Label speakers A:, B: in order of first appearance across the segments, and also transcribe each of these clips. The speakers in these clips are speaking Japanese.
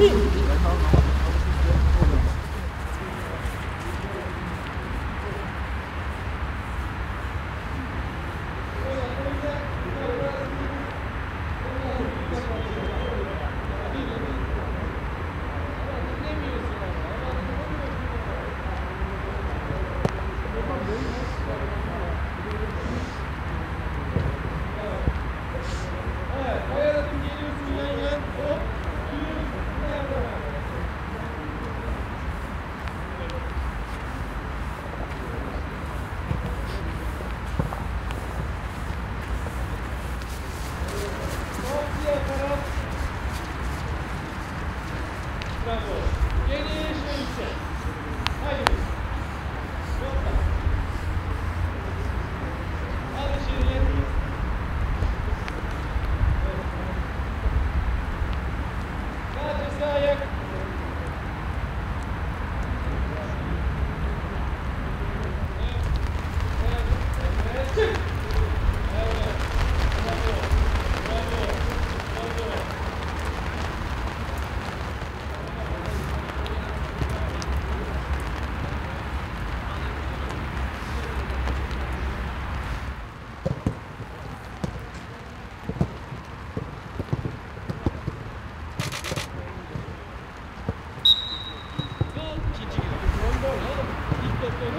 A: He はい。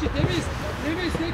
A: Şey, işi temiz. Temiz temiz.